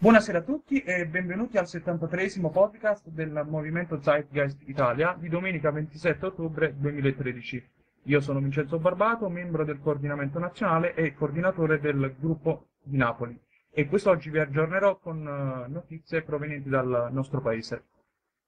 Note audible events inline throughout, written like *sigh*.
Buonasera a tutti e benvenuti al 73esimo podcast del Movimento Zeitgeist Italia di domenica 27 ottobre 2013. Io sono Vincenzo Barbato, membro del coordinamento nazionale e coordinatore del gruppo di Napoli e quest'oggi vi aggiornerò con uh, notizie provenienti dal nostro paese.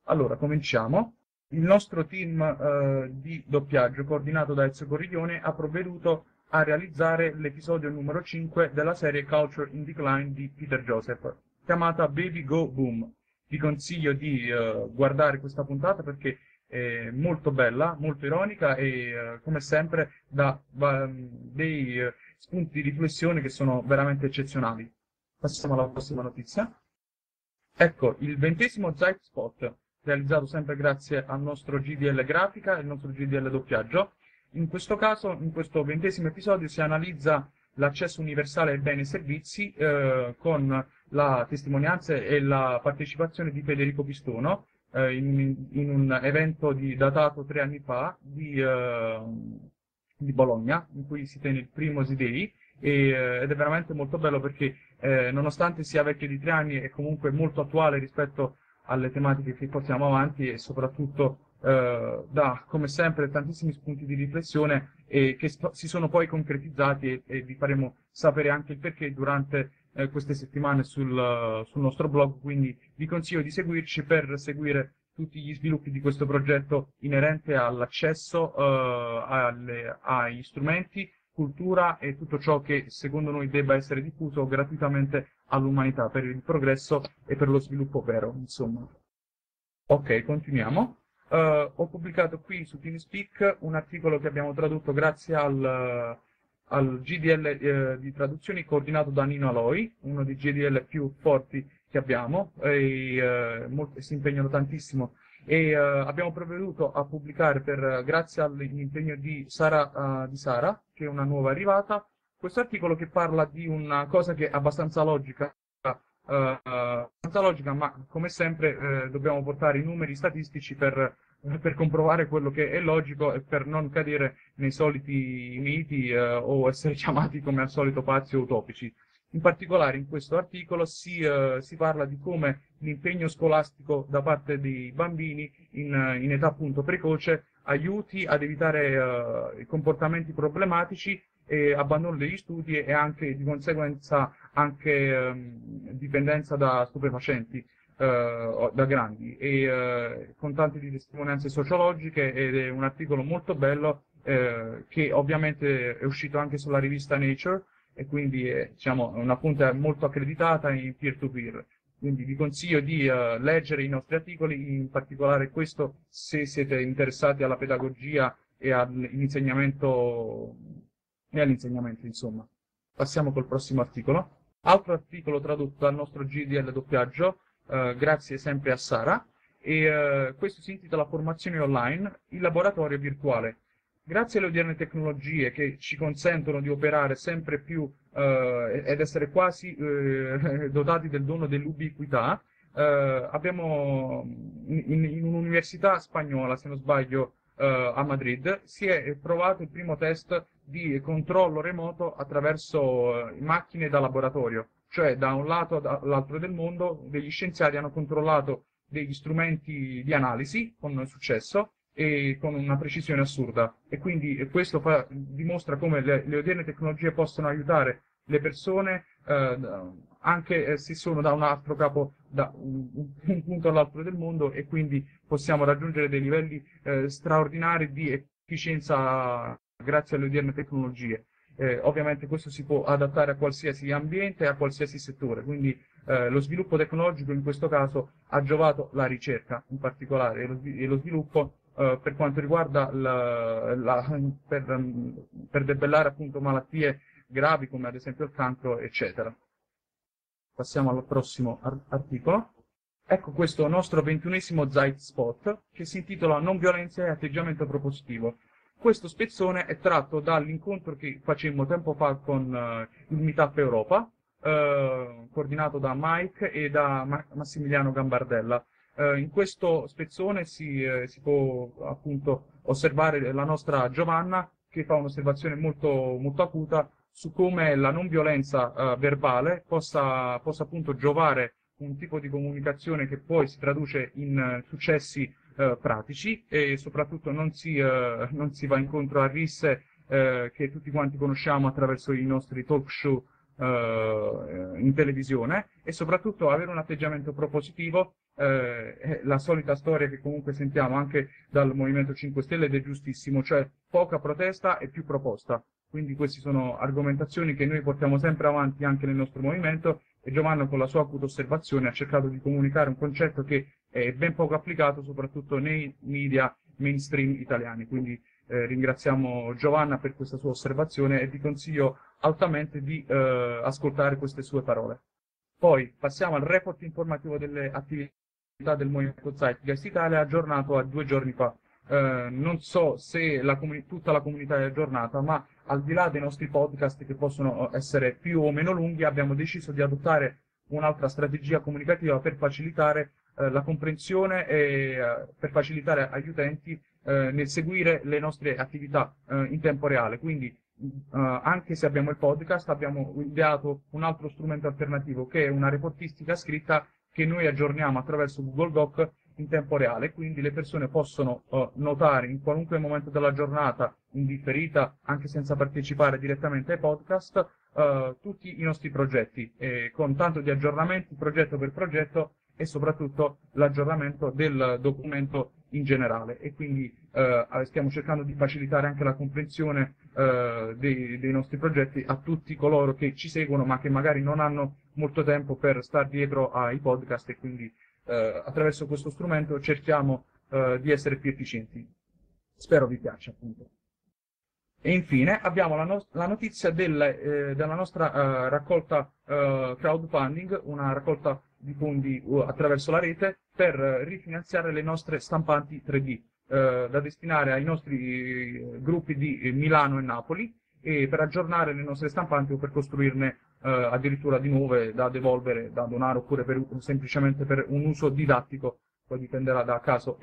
Allora, cominciamo. Il nostro team uh, di doppiaggio, coordinato da Ezio Corriglione, ha provveduto a realizzare l'episodio numero 5 della serie Culture in Decline di Peter Joseph, chiamata Baby Go Boom. Vi consiglio di uh, guardare questa puntata perché è molto bella, molto ironica e uh, come sempre dà dei uh, spunti di riflessione che sono veramente eccezionali. Passiamo alla prossima notizia. Ecco, il ventesimo Zeit Spot, realizzato sempre grazie al nostro GDL grafica e al nostro GDL doppiaggio, in questo caso, in questo ventesimo episodio, si analizza l'accesso universale ai beni e servizi eh, con la testimonianza e la partecipazione di Federico Pistono eh, in, in, un evento di, datato tre anni fa di, eh, di, Bologna, in cui si tiene il primo e, eh, ed è veramente molto bello perché eh, nonostante sia vecchio di tre anni è comunque molto attuale rispetto alle tematiche che portiamo avanti e soprattutto eh, dà come sempre tantissimi spunti di riflessione e che si sono poi concretizzati e, e, vi faremo sapere anche il perché durante eh, queste settimane sul, sul, nostro blog, quindi vi consiglio di seguirci per seguire tutti gli sviluppi di questo progetto inerente all'accesso eh, alle, agli strumenti, cultura e tutto ciò che secondo noi debba essere diffuso gratuitamente all'umanità per il progresso e per lo sviluppo vero, insomma. Ok, continuiamo. Uh, ho pubblicato qui su TeamSpeak un articolo che abbiamo tradotto grazie al, al GDL eh, di traduzioni coordinato da Nino Aloi, uno dei GDL più forti che abbiamo, e eh, molto, si impegnano tantissimo. E eh, abbiamo provveduto a pubblicare, per, grazie all'impegno di Sara, uh, di Sara, che è una nuova arrivata, questo articolo che parla di una cosa che è abbastanza logica, uh, abbastanza logica, ma come sempre uh, dobbiamo portare i numeri statistici per, *laughs* per, comprovare quello che è logico e per non cadere nei soliti miti uh, o essere *laughs* chiamati come al solito pazzi o utopici. In particolare in questo articolo si, si parla di come l'impegno scolastico da parte dei bambini in, in età appunto precoce aiuti ad evitare comportamenti problematici e abbandono degli studi e anche di conseguenza anche ehm, dipendenza da stupefacenti eh, da grandi e eh, con tante testimonianze sociologiche ed è un articolo molto bello eh, che ovviamente è uscito anche sulla rivista Nature e quindi è diciamo, una fonte molto accreditata in peer-to-peer. Quindi vi consiglio di uh, leggere i nostri articoli, in particolare questo se siete interessati alla pedagogia e all'insegnamento e all'insegnamento, insomma. Passiamo col prossimo articolo. Altro articolo tradotto dal nostro GDL doppiaggio, eh, grazie sempre a Sara, e eh, questo si intitola Formazione online, il laboratorio virtuale. Grazie alle odierne tecnologie che ci consentono di operare sempre più eh, ed essere quasi eh, *laughs* dotati del dono dell'ubiquità, eh, abbiamo in, in un'università spagnola, se non sbaglio, eh, a Madrid, si è provato il primo test di controllo remoto attraverso eh, macchine da laboratorio, cioè da un lato all'altro del mondo degli scienziati hanno controllato degli strumenti di analisi con successo e con una precisione assurda. E quindi questo fa, dimostra come le, le odierne tecnologie possono aiutare le persone anche se sono da un altro capo, da un, un punto all'altro del mondo e quindi possiamo raggiungere dei livelli eh, straordinari di efficienza grazie alle odierne tecnologie. Eh, ovviamente questo si può adattare a qualsiasi ambiente e a qualsiasi settore, quindi eh, lo sviluppo tecnologico in questo caso ha giovato la ricerca in particolare e lo, e lo sviluppo eh, per quanto riguarda la, la, per, per debellare appunto malattie gravi come ad esempio il cancro, eccetera. Passiamo al prossimo articolo. Ecco questo nostro ventunesimo Zeit Spot che si intitola Non violenza e atteggiamento propositivo. Questo spezzone è tratto dall'incontro che facemmo tempo fa con uh, il Meetup Europa, uh, coordinato da Mike e da Ma- Massimiliano Gambardella. Uh, in questo spezzone si, si, può appunto osservare la nostra Giovanna che fa un'osservazione molto, molto acuta su come la non violenza uh, verbale possa, possa, appunto giovare un tipo di comunicazione che poi si traduce in uh, successi uh, pratici e soprattutto non si, non si, va incontro a risse che tutti quanti conosciamo attraverso i nostri talk show in televisione e soprattutto avere un atteggiamento propositivo eh, la solita storia che comunque sentiamo anche dal Movimento 5 Stelle ed è giustissimo, cioè poca protesta e più proposta. Quindi queste sono argomentazioni che noi portiamo sempre avanti anche nel nostro movimento e Giovanna con la sua acuta osservazione ha cercato di comunicare un concetto che è ben poco applicato soprattutto nei media mainstream italiani. Quindi eh, ringraziamo Giovanna per questa sua osservazione e vi consiglio altamente di eh, ascoltare queste sue parole. Poi passiamo al report informativo delle attività del Movimento Zeitgeist Italia aggiornato a due giorni fa. Eh, non so se la tutta la comunità è aggiornata, ma al di là dei nostri podcast che possono essere più o meno lunghi, abbiamo deciso di adottare un'altra strategia comunicativa per facilitare eh, la comprensione e eh, per facilitare agli utenti eh, nel seguire le nostre attività eh, in tempo reale. Quindi Uh, anche se abbiamo il podcast, abbiamo ideato un altro strumento alternativo che è una reportistica scritta che noi aggiorniamo attraverso Google Doc in tempo reale, quindi le persone possono uh, notare in qualunque momento della giornata, in differita, anche senza partecipare direttamente ai podcast, uh, tutti i nostri progetti, eh, con tanto di aggiornamenti progetto per progetto e soprattutto l'aggiornamento del documento in generale. E quindi eh, stiamo cercando di facilitare anche la comprensione dei, dei, nostri progetti a tutti coloro che ci seguono ma che magari non hanno molto tempo per stare dietro ai podcast e quindi eh, attraverso questo strumento cerchiamo eh, di essere più efficienti. Spero vi piaccia appunto. E infine abbiamo la, no la notizia del, eh, della nostra uh, raccolta uh, crowdfunding, una raccolta di fondi attraverso la rete per rifinanziare le nostre stampanti 3D da destinare ai nostri gruppi di Milano e Napoli e per aggiornare le nostre stampanti o per costruirne addirittura di nuove da devolvere, da donare oppure per, semplicemente per un uso didattico, poi dipenderà da caso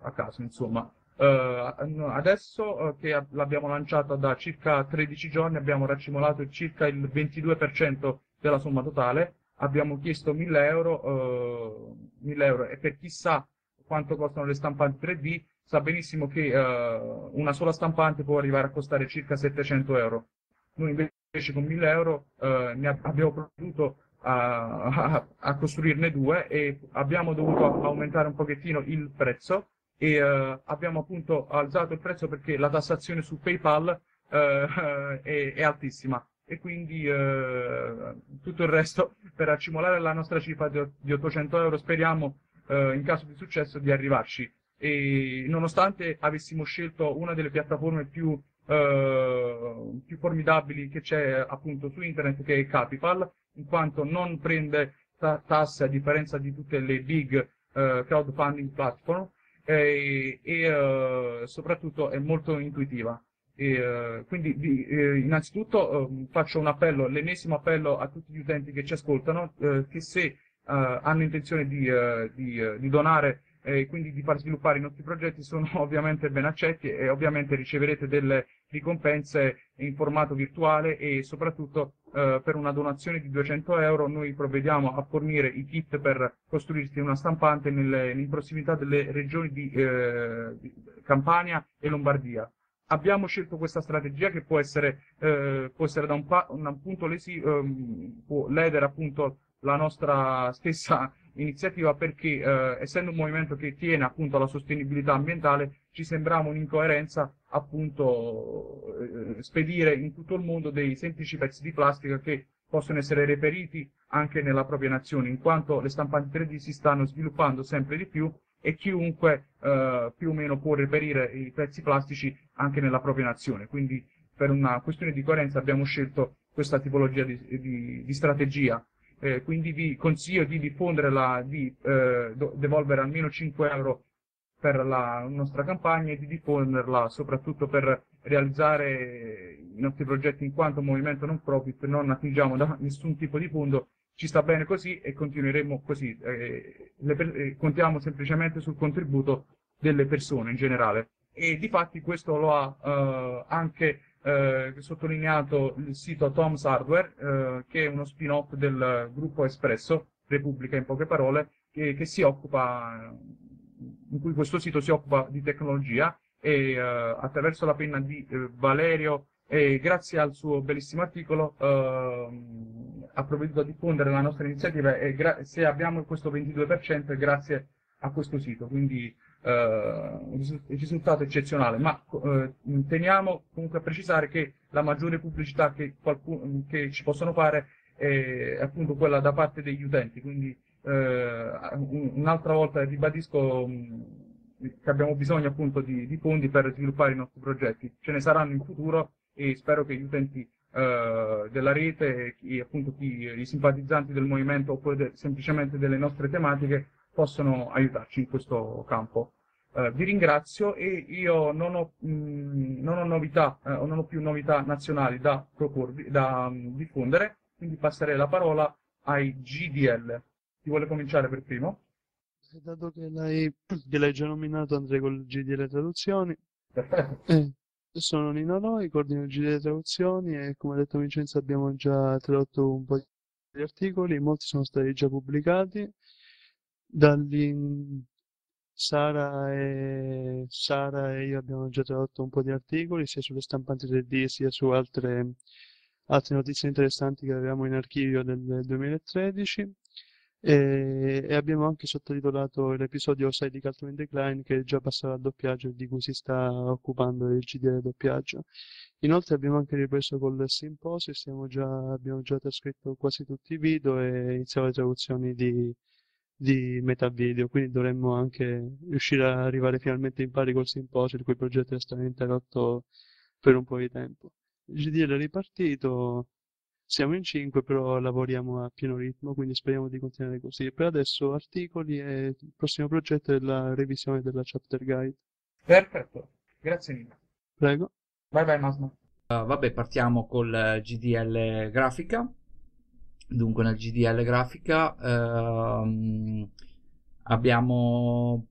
a caso insomma. Uh, adesso uh, che l'abbiamo lanciata da circa 13 giorni abbiamo raccimolato circa il 22% della somma totale, abbiamo chiesto 1000 euro, uh, 1000 euro e per chi sa quanto costano le stampanti 3D sa benissimo che una sola stampante può arrivare a costare circa 700 euro. Noi invece con 1000 euro ne abbiamo provveduto a, a, a costruirne due e abbiamo dovuto aumentare un pochettino il prezzo e uh, abbiamo appunto alzato il prezzo perché la tassazione su PayPal uh, *laughs* è, è, altissima. E quindi uh, tutto il resto *laughs* per accumulare la nostra cifra di 800 euro speriamo in caso di successo di arrivarci. E nonostante avessimo scelto una delle piattaforme più, più formidabili che c'è appunto su internet che è Capital in quanto non prende tasse a differenza di tutte le big crowdfunding platform eh, e uh, soprattutto è molto intuitiva. E, uh, quindi eh, innanzitutto ehm, faccio un appello, l'ennesimo appello a tutti gli utenti che ci ascoltano, che se hanno intenzione di, di, di donare e quindi di far sviluppare i nostri progetti sono *laughs* ovviamente ben accetti e ovviamente riceverete delle ricompense in formato virtuale e soprattutto eh, per una donazione di 200 euro noi provvediamo a fornire i kit per costruirsi una stampante nelle, in prossimità delle regioni di, eh, di Campania e Lombardia. Abbiamo scelto questa strategia che può essere, eh, può essere da un, un punto lesivo, ehm, può ledere appunto la nostra stessa iniziativa perché eh, essendo un movimento che tiene appunto alla sostenibilità ambientale ci sembrava un'incoerenza appunto eh, spedire in tutto il mondo dei semplici pezzi di plastica che possono essere reperiti anche nella propria nazione in quanto le stampanti 3D si stanno sviluppando sempre di più e chiunque eh, più o meno può reperire i pezzi plastici anche nella propria nazione. Quindi per una questione di coerenza abbiamo scelto questa tipologia di, di, di strategia eh, quindi vi consiglio di diffondere la, di eh, devolvere almeno 5 euro per la nostra campagna e di diffonderla soprattutto per realizzare i nostri progetti in quanto movimento non profit, non attingiamo da nessun tipo di fondo, ci sta bene così e continueremo così. Eh, le, eh, contiamo semplicemente sul contributo delle persone in generale. E di fatti questo lo ha eh, anche eh, sottolineato il sito Tom's Hardware, eh, che è uno spin-off del gruppo Espresso, Repubblica in poche parole, che, che si occupa, in cui questo sito si occupa di tecnologia e eh, attraverso la penna di eh, Valerio e grazie al suo bellissimo articolo ehm, ha provveduto a diffondere la nostra iniziativa e se abbiamo questo 22% è grazie a questo sito, quindi un risultato eccezionale, ma eh, teniamo comunque a precisare che la maggiore pubblicità che, qualcuno, che ci possono fare è appunto quella da parte degli utenti, quindi eh, un'altra volta ribadisco che abbiamo bisogno appunto di, di, fondi per sviluppare i nostri progetti, ce ne saranno in futuro e spero che gli utenti eh, della rete e appunto chi, i simpatizzanti del movimento oppure de, semplicemente delle nostre tematiche possano aiutarci in questo campo. Eh, vi ringrazio e io non ho, mh, non ho novità, eh, non ho più novità nazionali da proporvi, da mh, diffondere, quindi passerei la parola ai GDL. Chi vuole cominciare per primo? Dato che l'hai, che l'hai già nominato, andrei con il GDL traduzioni. Perfetto. Eh, sono Nino Noi, coordino il GDL traduzioni e come ha detto Vincenzo abbiamo già tradotto un po' di articoli, molti sono stati già pubblicati. Dall'in... Sara e... Sara e io abbiamo già tradotto un po' di articoli, sia sulle stampanti 3D sia su altre, altre notizie interessanti che avevamo in archivio del 2013. E, e abbiamo anche sottotitolato l'episodio 6 di Calton in Decline che è già passato al doppiaggio e di cui si sta occupando il GDL doppiaggio. Inoltre abbiamo anche ripreso col Symposium, già, abbiamo già trascritto quasi tutti i video e iniziamo le traduzioni di, di metavideo, quindi dovremmo anche riuscire ad arrivare finalmente in pari col Symposium, il cui progetto è stato interrotto per un po' di tempo. Il GDL è ripartito, siamo in 5, però lavoriamo a pieno ritmo, quindi speriamo di continuare così. Per adesso articoli e il prossimo progetto è la revisione della chapter guide. Perfetto, grazie mille. Prego. Vai vai Masma. Uh, vabbè, partiamo col GDL grafica. Dunque, nel GDL grafica ehm, abbiamo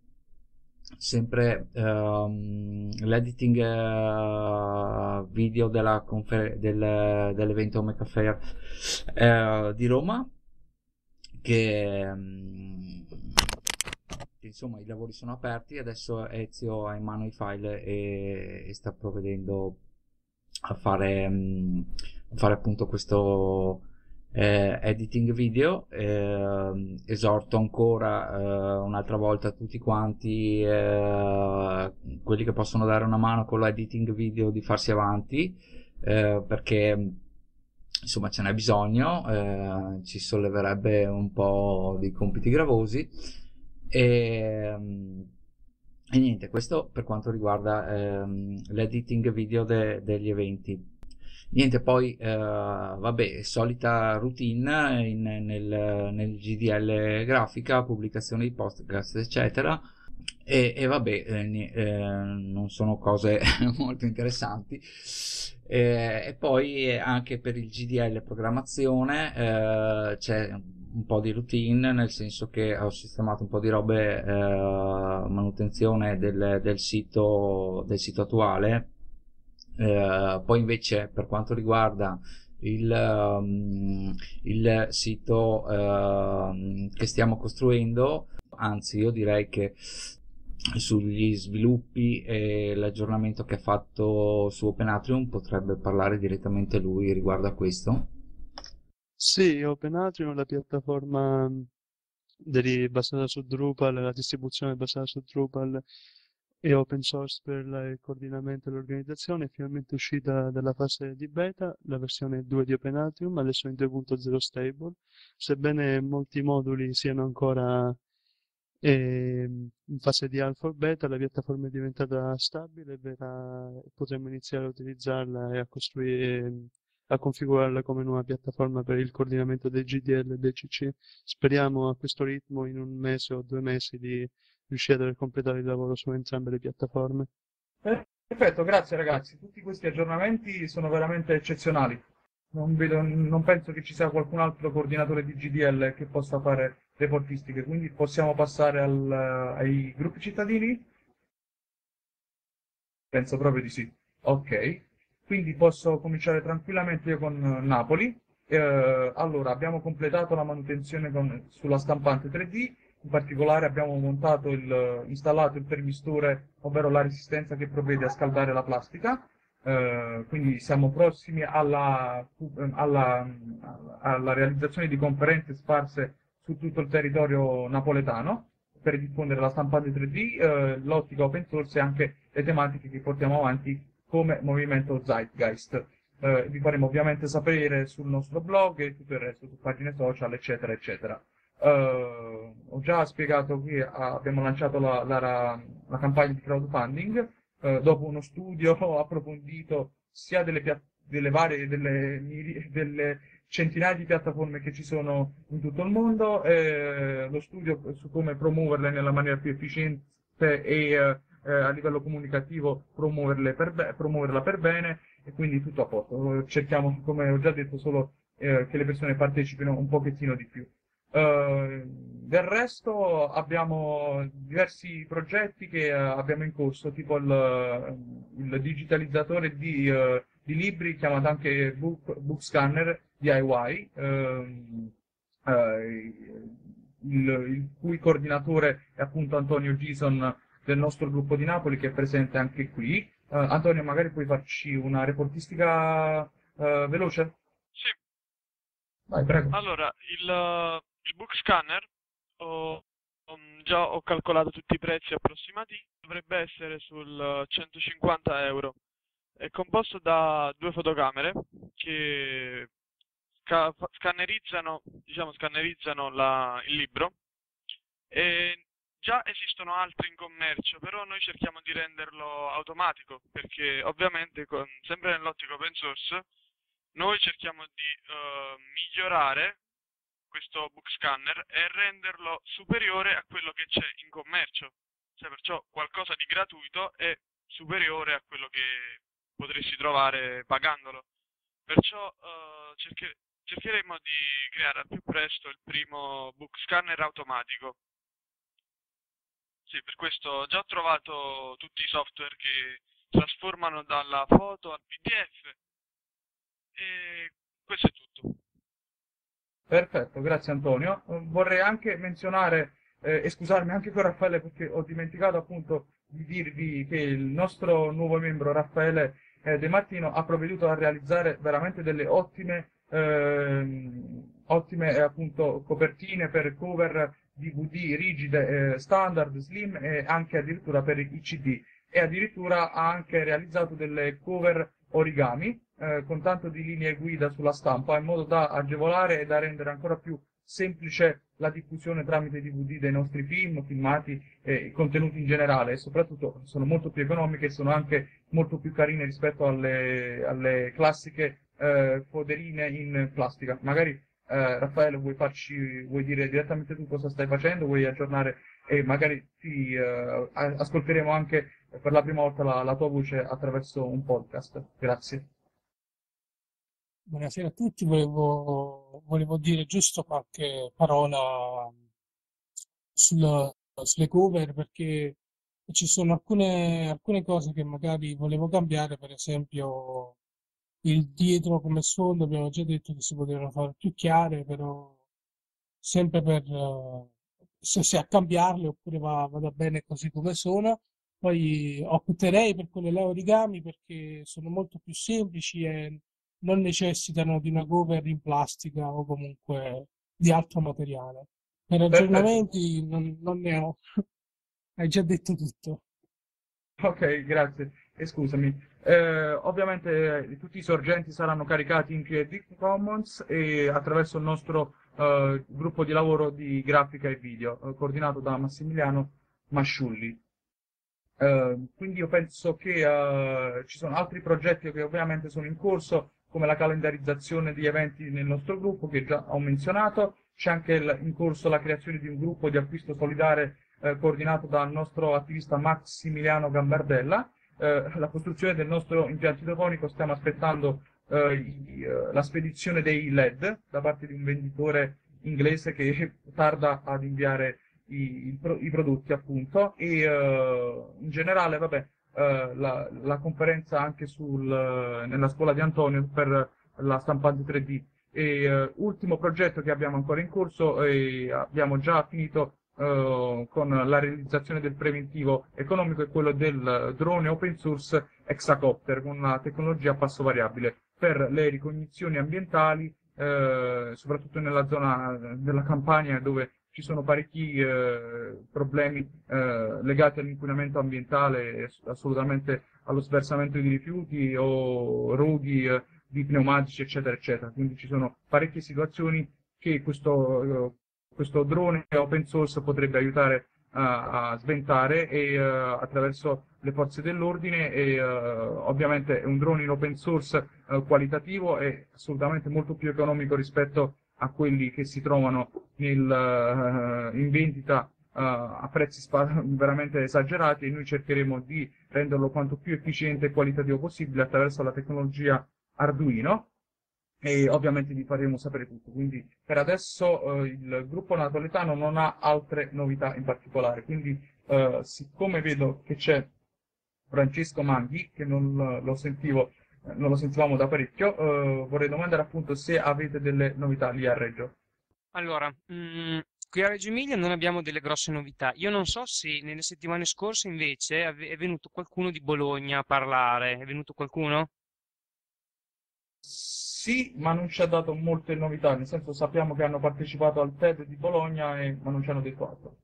sempre ehm, l'editing eh, video confer- del, dell'evento Mecha Fair eh, di Roma che, che, insomma i lavori sono aperti. Adesso Ezio ha in mano i file e, e sta provvedendo a fare, mm, a fare appunto questo eh, editing video eh, esorto ancora eh, un'altra volta tutti quanti eh, quelli che possono dare una mano con l'editing video di farsi avanti eh, perché insomma ce n'è bisogno eh, ci solleverebbe un po' di compiti gravosi. E, e niente questo per quanto riguarda ehm, l'editing video de- degli eventi Niente, poi eh, vabbè, solita routine in, nel, nel, GDL grafica, pubblicazione di podcast, eccetera. E, e vabbè, eh, eh, non sono cose *laughs* molto interessanti. e poi anche per il GDL programmazione eh, c'è un po' di routine, nel senso che ho sistemato un po' di robe, eh, manutenzione del, del, sito, del sito attuale eh, poi invece per quanto riguarda il, um, il sito uh, che stiamo costruendo, anzi io direi che sugli sviluppi e l'aggiornamento che ha fatto su OpenAtrium potrebbe parlare direttamente lui riguardo a questo. Sì, OpenAtrium è la piattaforma basata su Drupal, la distribuzione basata su Drupal e open source per il coordinamento e l'organizzazione, è finalmente uscita dalla fase di beta, la versione 2 di OpenAtrium, adesso in 2.0 stable, sebbene molti moduli siano ancora eh, in fase di alfa o beta, la piattaforma è diventata stabile verrà, potremo iniziare a utilizzarla e a costruire a configurarla come nuova piattaforma per il coordinamento dei GDL e dei CC. Speriamo a questo ritmo in un mese o due mesi di riuscire a completare il lavoro su entrambe le piattaforme. Perfetto, grazie ragazzi. Tutti questi aggiornamenti sono veramente eccezionali. Non, vedo, non penso che ci sia qualcun altro coordinatore di GDL che possa fare reportistiche, quindi possiamo passare al, ai gruppi cittadini? Penso proprio di sì. Ok. quindi posso cominciare tranquillamente io con Napoli. Eh, allora, abbiamo completato la manutenzione con, sulla stampante 3D, in particolare abbiamo montato il, installato il permistore, ovvero la resistenza che provvede a scaldare la plastica. Eh, quindi siamo prossimi alla, alla, alla realizzazione di conferenze sparse su tutto il territorio napoletano per diffondere la stampante 3D, eh, l'ottica open source e anche le tematiche che portiamo avanti come movimento Zeitgeist. Eh, vi faremo ovviamente sapere sul nostro blog e tutto il resto, su pagine social, eccetera, eccetera. Uh, ho già spiegato che abbiamo lanciato la, la, la campagna di crowdfunding uh, dopo uno studio *laughs* approfondito sia delle, delle varie, delle, delle, centinaia di piattaforme che ci sono in tutto il mondo, eh, lo studio su come promuoverle nella maniera più efficiente e eh, a livello comunicativo promuoverle per be- promuoverla per bene e quindi tutto a posto. Cerchiamo, come ho già detto, solo eh, che le persone partecipino un pochettino di più. Uh, del resto abbiamo diversi progetti che uh, abbiamo in corso, tipo il, il digitalizzatore di, uh, di, libri chiamato anche Book, Book Scanner DIY, ehm, il, il, cui coordinatore è appunto Antonio Gison del nostro gruppo di Napoli che è presente anche qui. Antonio, magari puoi farci una reportistica veloce? Sì. Vai, prego. Allora, il book scanner ho, già ho calcolato tutti i prezzi approssimativi, dovrebbe essere sul 150 euro. È composto da due fotocamere che sca- scannerizzano, diciamo, scannerizzano la, il libro e già esistono altri in commercio, però noi cerchiamo di renderlo automatico perché ovviamente con, sempre nell'ottica open source noi cerchiamo di uh, migliorare questo book scanner e renderlo superiore a quello che c'è in commercio. Cioè, perciò qualcosa di gratuito è superiore a quello che potresti trovare pagandolo. Perciò uh, cercher- cercheremo di creare al più presto il primo book scanner automatico. Sì, per questo ho già trovato tutti i software che trasformano dalla foto al PDF e questo è tutto. Perfetto, grazie Antonio. Vorrei anche menzionare eh, e scusarmi anche con Raffaele perché ho dimenticato appunto di dirvi che il nostro nuovo membro Raffaele eh, De Martino ha provveduto a realizzare veramente delle ottime, eh, ottime eh, appunto copertine per cover DVD rigide, eh, standard, slim e anche addirittura per i CD e addirittura ha anche realizzato delle cover origami eh, con tanto di linee guida sulla stampa in modo da agevolare e da rendere ancora più semplice la diffusione tramite DVD dei nostri film, filmati e contenuti in generale e soprattutto sono molto più economiche e sono anche molto più carine rispetto alle, alle classiche eh, foderine in plastica. Magari eh, Raffaele vuoi farci, vuoi dire direttamente tu cosa stai facendo, vuoi aggiornare e magari ti eh, ascolteremo anche per la prima volta la, la tua voce attraverso un podcast. Grazie. Buonasera a tutti, volevo, volevo dire giusto qualche parola sul, sulle cover perché ci sono alcune, alcune cose che magari volevo cambiare, per esempio il dietro come sfondo, abbiamo già detto che si potevano fare più chiare, però sempre per se, se a cambiarle oppure va, vada bene così come sono. Poi opterei per quelle là origami perché sono molto più semplici e non necessitano di una cover in plastica o comunque di altro materiale. Per aggiornamenti non, non ne ho. *laughs* Hai già detto tutto. Ok, grazie. E scusami. Eh, ovviamente tutti i sorgenti saranno caricati in Creative Commons e attraverso il nostro eh, gruppo di lavoro di grafica e video, eh, coordinato da Massimiliano Masciulli. Eh, quindi io penso che eh, ci sono altri progetti che ovviamente sono in corso come la calendarizzazione di eventi nel nostro gruppo che già ho menzionato, c'è anche il, in corso la creazione di un gruppo di acquisto solidale eh, coordinato dal nostro attivista Maximiliano Gambardella, eh, la costruzione del nostro impianto idroponico, stiamo aspettando eh, eh, la spedizione dei LED da parte di un venditore inglese che *laughs* tarda ad inviare i, i, i prodotti appunto. E eh, in generale vabbè eh, la, la, conferenza anche sul, nella scuola di Antonio per la stampante 3D. E, uh, ultimo progetto che abbiamo ancora in corso e abbiamo già finito uh, con la realizzazione del preventivo economico è quello del drone open source Hexacopter con una tecnologia a passo variabile per le ricognizioni ambientali, uh, soprattutto nella zona della campagna dove ci sono parecchi eh, problemi eh, legati all'inquinamento ambientale, assolutamente allo sversamento di rifiuti o roghi eh, di pneumatici, eccetera, eccetera. Quindi ci sono parecchie situazioni che questo, eh, questo drone open source potrebbe aiutare a, a sventare e uh, attraverso le forze dell'ordine e uh, ovviamente un drone in open source qualitativo è assolutamente molto più economico rispetto a quelli che si trovano nel, in vendita a prezzi veramente esagerati e noi cercheremo di renderlo quanto più efficiente e qualitativo possibile attraverso la tecnologia Arduino e ovviamente vi faremo sapere tutto. Quindi per adesso eh, il gruppo napoletano non ha altre novità in particolare. Quindi eh, siccome vedo che c'è Francesco Manghi, che non lo sentivo, non lo sentivamo da parecchio, eh, vorrei domandare appunto se avete delle novità lì a Reggio. Allora, mh, mm, qui a Reggio Emilia non abbiamo delle grosse novità. Io non so se nelle settimane scorse invece è venuto qualcuno di Bologna a parlare. È venuto qualcuno? Sì, ma non ci ha dato molte novità, nel senso sappiamo che hanno partecipato al TED di Bologna, e, ma non ci hanno detto altro.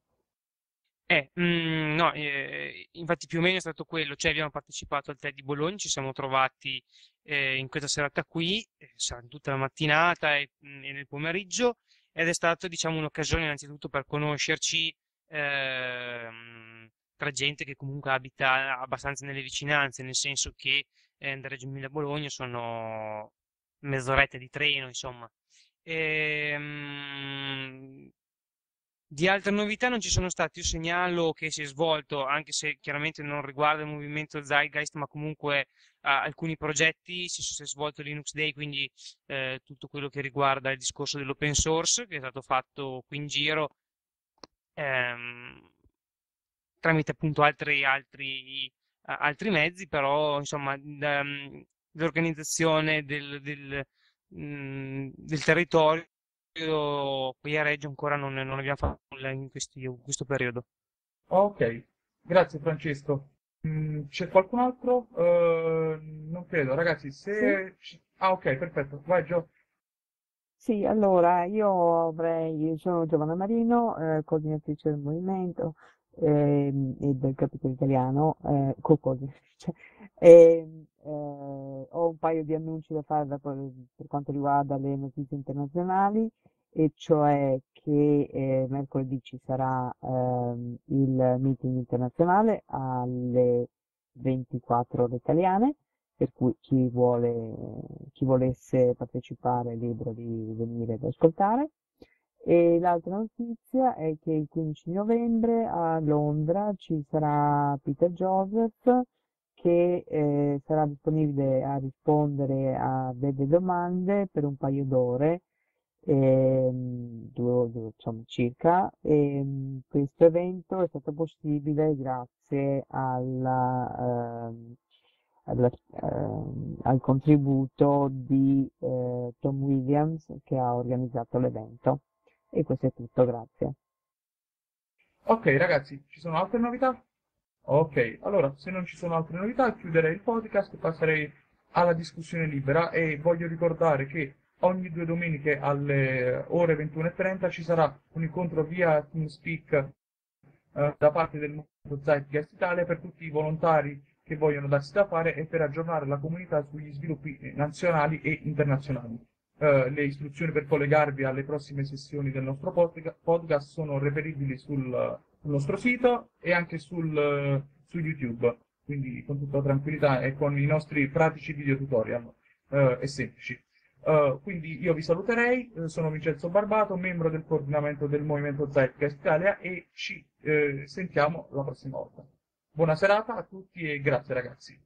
Eh, mm, no, eh, infatti più o meno è stato quello, cioè abbiamo partecipato al TED di Bologna, ci siamo trovati eh, in questa serata qui, eh, tutta la mattinata e, mm, e, nel pomeriggio, ed è stata diciamo un'occasione innanzitutto per conoscerci ehm, tra gente che comunque abita abbastanza nelle vicinanze, nel senso che eh, da Reggio Emilia a Bologna sono mezz'oretta di treno, insomma. E, ehm, di altre novità non ci sono state. Io segnalo che si è svolto, anche se chiaramente non riguarda il movimento Zeitgeist, ma comunque alcuni progetti. Si, si, è svolto Linux Day, quindi eh, tutto quello che riguarda il discorso dell'open source, che è stato fatto qui in giro, ehm, tramite appunto altri, altri altri mezzi, però insomma mm, l'organizzazione del, del, mm, del, territorio qui a Reggio ancora non, non abbiamo fatto nulla in, questi, in questo periodo. Ok, grazie Francesco. Mm, c'è qualcun altro? Uh, non credo, ragazzi. Se... Sì. Ah, ok, perfetto. Vai, Gio. Sì, allora io avrei, io sono Giovanna Marino, eh, coordinatrice del movimento, e del capitolo italiano, eh, co-coordinatrice. *laughs* E, eh, ho un paio di annunci da fare da, per, per quanto riguarda le notizie internazionali, e cioè che eh, mercoledì ci sarà ehm, il meeting internazionale alle 24 ore italiane, per cui chi, vuole, chi volesse partecipare è libero di venire ad ascoltare. E l'altra notizia è che il 15 novembre a Londra ci sarà Peter Joseph che eh, sarà disponibile a rispondere a delle domande per un paio d'ore, eh, due, due, insomma, circa. E, ehm, questo evento è stato possibile grazie alla, eh, alla, ehm, al contributo di eh, Tom Williams che ha organizzato l'evento. E questo è tutto, grazie. Ok ragazzi, ci sono altre novità? Ok, allora se non ci sono altre novità chiuderei il podcast e passerei alla discussione libera e voglio ricordare che ogni due domeniche alle ore 21.30 ci sarà un incontro via TeamSpeak eh, da parte del Mondo Zeitgeist Italia per tutti i volontari che vogliono darsi da fare e per aggiornare la comunità sugli sviluppi nazionali e internazionali. Eh, le istruzioni per collegarvi alle prossime sessioni del nostro podcast sono reperibili sul, sul nostro sito e anche sul, su YouTube, quindi con tutta tranquillità e con i nostri pratici video tutorial uh, e semplici. Uh, quindi io vi saluterei, sono Vincenzo Barbato, membro del coordinamento del Movimento Zeitgeist Italia e ci sentiamo la prossima volta. Buona serata a tutti e grazie ragazzi.